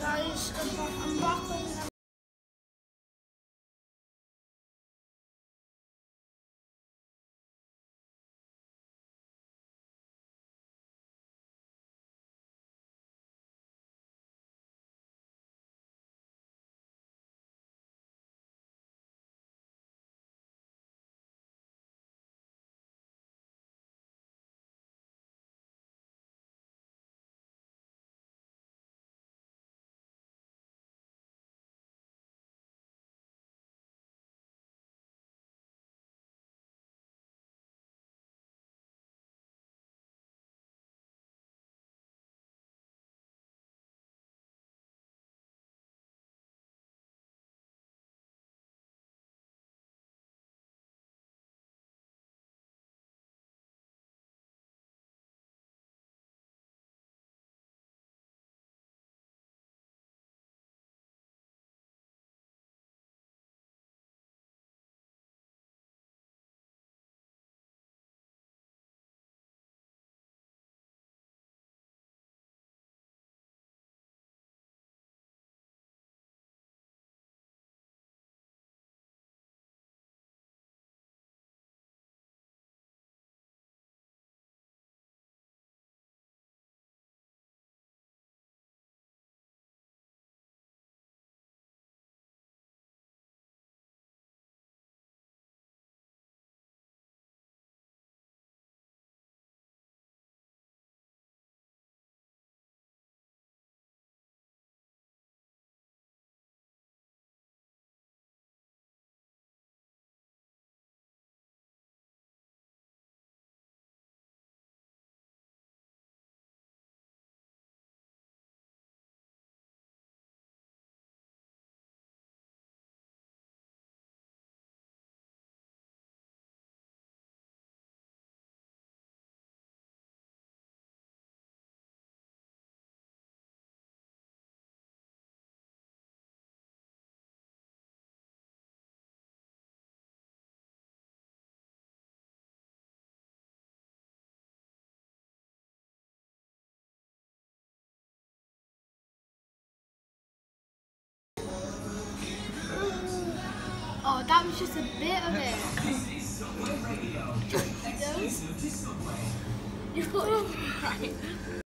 guys. Ang bakal na. That was just a bit of it. Those? You're right.